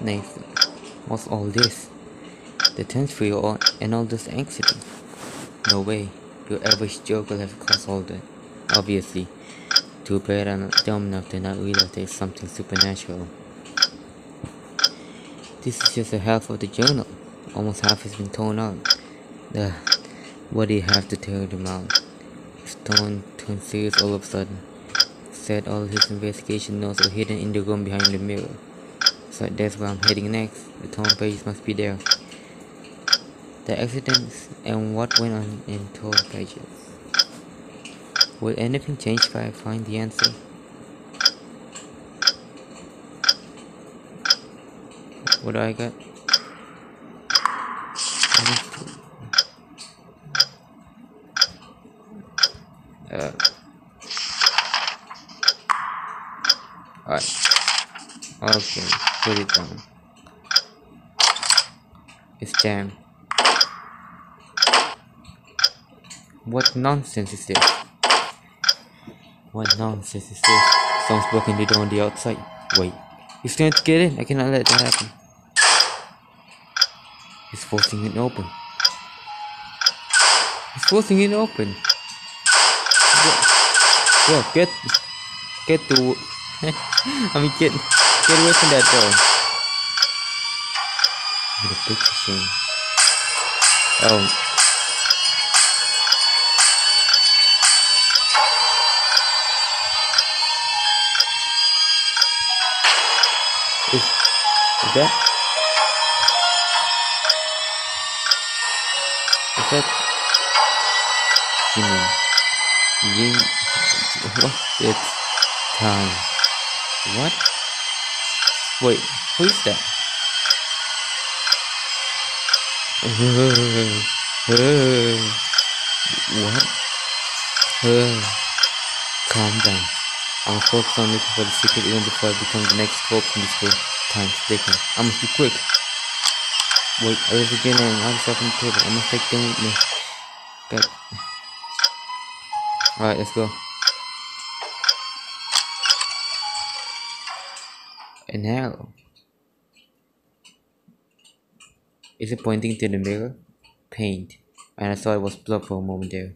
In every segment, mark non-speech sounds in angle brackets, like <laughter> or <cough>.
Nathan, what's all this? The tenth for you all and all this anxiety. No way, your average Joe will have caused all that. Obviously, too bad I'm dumb enough to not realize there's something supernatural. This is just a half of the journal. Almost half has been torn out. Ugh, what do you have to tear them out? Stone turned serious all of a sudden. Said all his investigation notes were hidden in the room behind the mirror. So that's where I'm heading next. The torn pages must be there. The accidents and what went on in torn pages. Will anything change if I find the answer? What do I got? Uh, Okay, put it down. It's jammed. What nonsense is this? What nonsense is this? Someone's broken the door on the outside. Wait. He's trying to get in. I cannot let that happen. He's forcing it open. He's forcing it open. Bro, get get to <laughs> I mean get get away from that door. With a picture scene. Oh Is, is that? Is that Jimmy? Ying? <laughs> What? It's time. What? Wait, who is that? what? Calm down. I'm focused on looking for the secret even before I become the next hope in this world. Time's ticking. I must be quick. Wait, I was and I'm stuff on the table. I must take them with me. Got Alright, let's go. An arrow. Is it pointing to the mirror? Paint. And I thought it was blood for a moment there.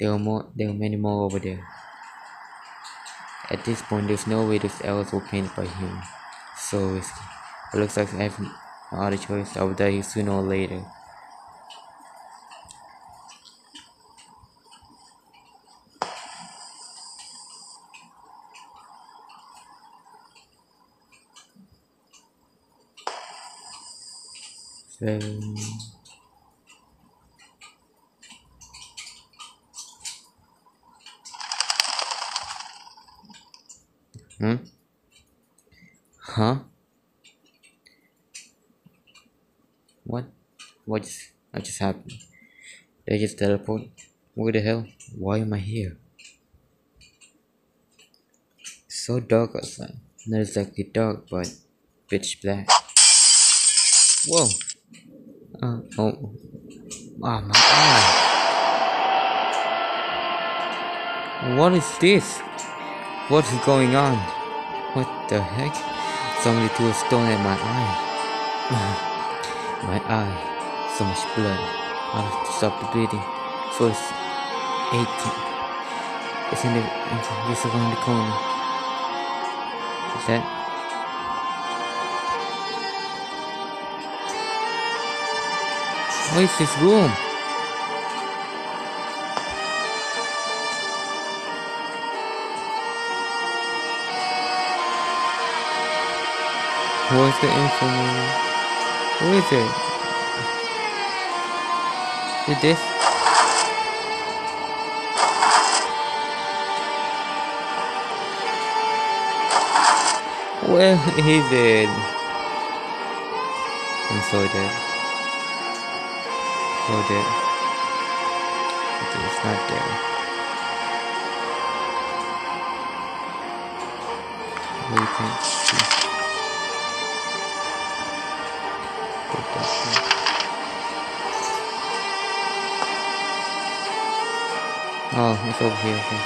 There are more there are many more over there. At this point there's no way those arrows were painted by him. So risky. It looks like I have no other choice. I will die here sooner or later. Seven. Hmm? Huh? What? What just, what just happened? I just teleport? Where the hell? Why am I here? So dark outside. Not exactly dark, but pitch black. Whoa! Uh, oh. Ah, my eye! What is this? What is going on? What the heck? Somebody threw a stone at my eye. <laughs> my eye. So much blood. I have to stop the bleeding. First, aching. It's in the, it's around the corner. Is that? What is this room? Where's the info? Who is it? Is this? Where <laughs> is it? I'm so dead included okay, it's not there latency production oh it's over here okay.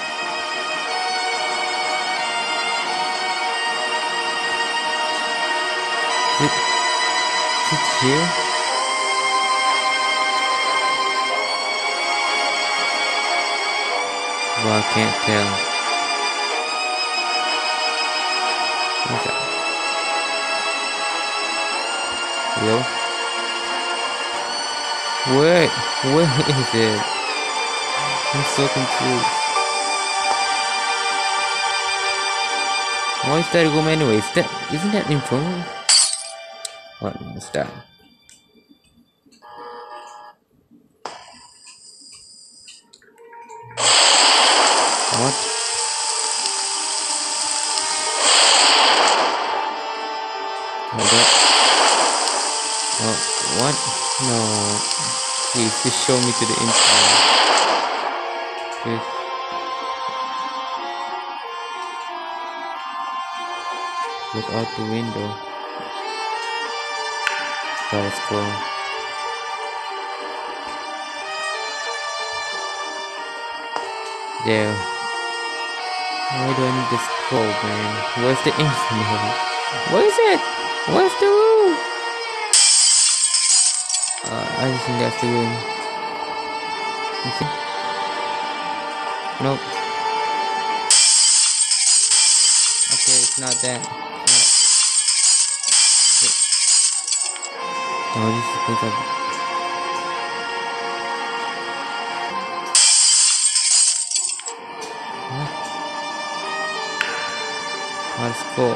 Is it, is it here? Well, I can't tell. Okay. Hello? Where? <laughs> Where is it? I'm so confused. Why is that room anyway? Is that isn't that infernal? What is that? No. Please, just show me to the inside. Please. Look out the window. That was cool. There. Why do I need this code, man? Where's the <laughs> instrument? Where is it? Where's the I just think that's the room. Nope. Okay, it's not that. No. Okay. No, this is? Let's go.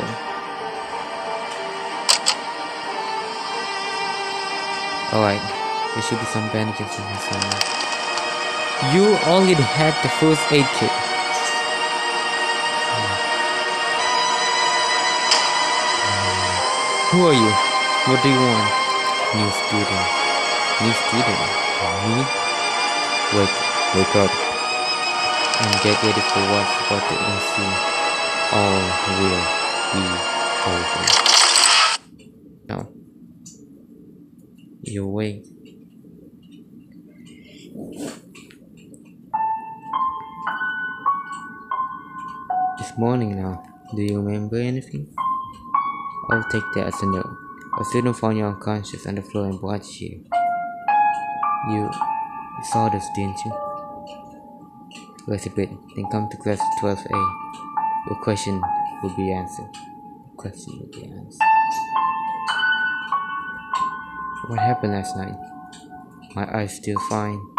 Alright, there should be some bandages in here somewhere. You already had the first aid kit. Hmm. Who are you? What do you want? New student. New student? Me? Wake, wake up and get ready for what's about to ensue. All will be over. Now, you wait. This morning now, do you remember anything? I'll take that as a no. A student found you unconscious on the floor and brought you. You, you saw this, didn't you? Rest a bit, then come to class 12A. Your question will be answered. Your question will be answered. What happened last night? My eyes still fine.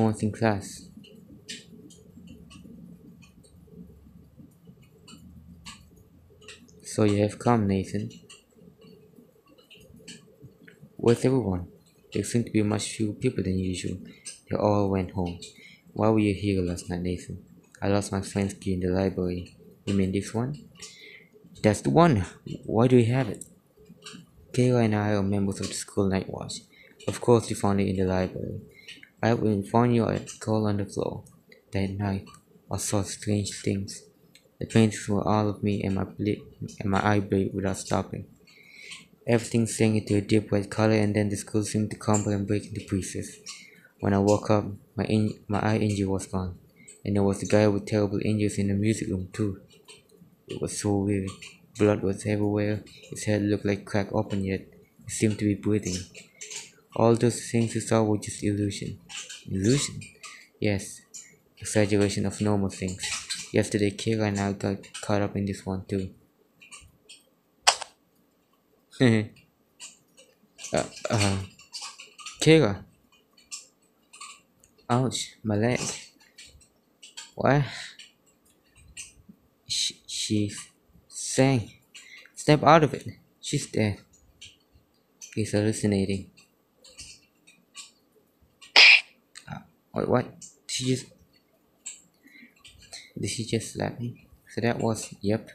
No in class. So you have come, Nathan. Where's everyone? There seem to be much fewer people than usual. They all went home. Why were you here last night, Nathan? I lost my friend's key in the library. You mean this one? That's the one. Why do you have it? Kayla and I are members of the school night watch. Of course, we found it in the library. I will inform you I call on the floor. That night, I saw strange things. The paintings were all of me and my ble- and my eye blade without stopping. Everything sank into a deep white color, and then the skull seemed to crumble and break into pieces. When I woke up, my in- my eye injury was gone, and there was a guy with terrible injuries in the music room too. It was so weird. Blood was everywhere. His head looked like cracked open, yet he seemed to be breathing. All those things you saw were just illusion. Illusion? Yes, exaggeration of normal things. Yesterday, Kira and I got caught up in this one too. <laughs> uh, uh, Kira. Ouch, my leg. What? She, she's saying, step out of it. She's dead. He's hallucinating. Uh, wait, what? She just. Did she just slap me? So that was. Yep.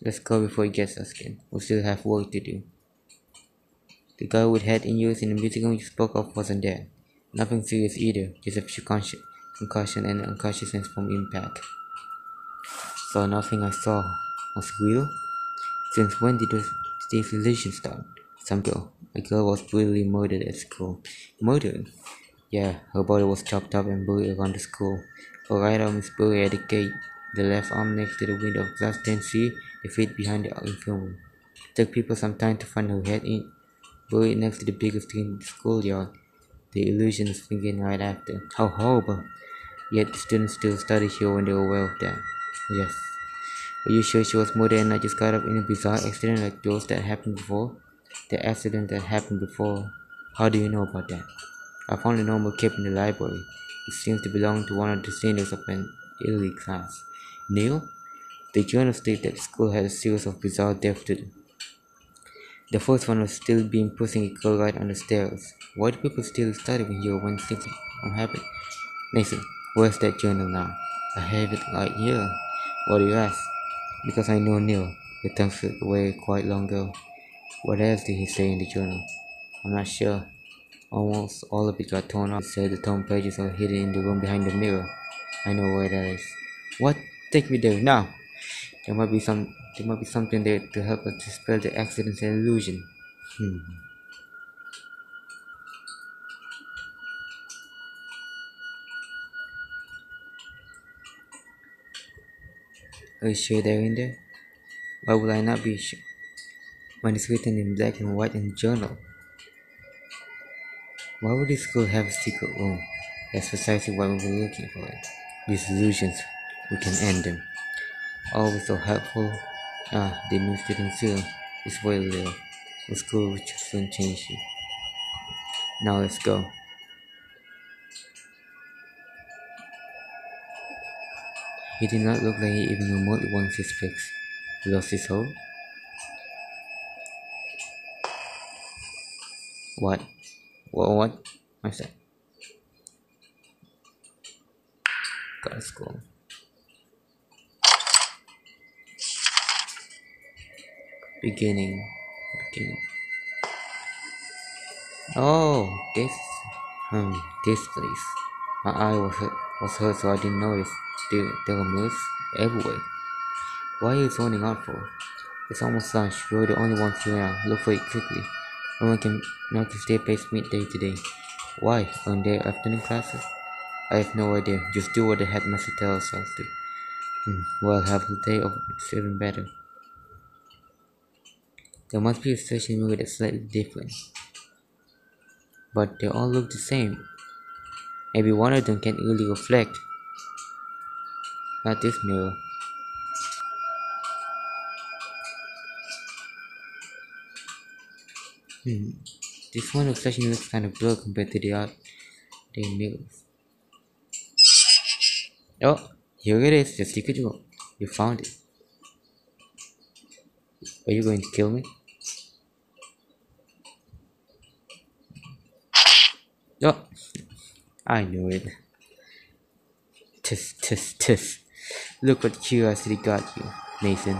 Let's go before he gets us again. We still have work to do. The guy with head injuries in the music room you spoke of wasn't dead. Nothing serious either, just a few concussion, and unconsciousness from impact. So nothing I saw was real? Since when did these illusions start? Some girl. A girl was brutally murdered at school. Murdered? Yeah, her body was chopped up and buried around the school. Her right arm is buried at the gate, the left arm next to the window of glass 10C, the feet behind the infirmary. It took people some time to find her head in, buried next to the biggest tree in the schoolyard. The illusions began right after. How horrible! Yet the students still study here when they were aware of that. Yes. Are you sure she was murdered and not just caught up in a bizarre accident like those that happened before? The accident that happened before. How do you know about that? I found a normal cape in the library. It seems to belong to one of the seniors of an elite class. Neil? The journal states that the school had a series of bizarre deaths to them. The first one was still being pushing a girl right on the stairs. Why do people still study when here when things happen? Nathan, where's that journal now? I have it right here. What do you ask? Because I know Neil. He took it away quite long ago. What else did he say in the journal? I'm not sure. Almost all of it got torn off. so the torn pages are hidden in the room behind the mirror. I know where that is. What? Take me there now. There might be some there might be something there to help us dispel the accidents and illusion. Hmm. Are you sure they're in there? Why would I not be sure? When it's written in black and white in the journal. Why would this school have a secret room? That's precisely what we were looking for. These illusions, we can end them. Always so helpful. Ah, the new student seal is well there. The school will soon change you. Now let's go. He did not look like he even remotely wants his fix. He lost his hope? What? What? What? What's that? Gotta school. Beginning. Beginning. Oh, this. Hmm, this place. My eye was hurt, was hurt so I didn't notice. There, there were moves everywhere. Why are you zoning out for? It's almost lunch. We're the only ones here. Look for it quickly. No one can no one stay past midday today. Why? On their afternoon classes? I have no idea. Just do what the headmaster tells us to. Hmm. Well, have the day of even better. There must be a station mirror that's slightly different. But they all look the same. Maybe one of them can really reflect. Not this mirror. Hmm. This one reflection looks kind of blurred compared to the other the mirrors. Oh, here it is, the secret room. You found it. Are you going to kill me? Oh, I knew it. Tis, tis, tis. Look what curiosity got you, Nathan.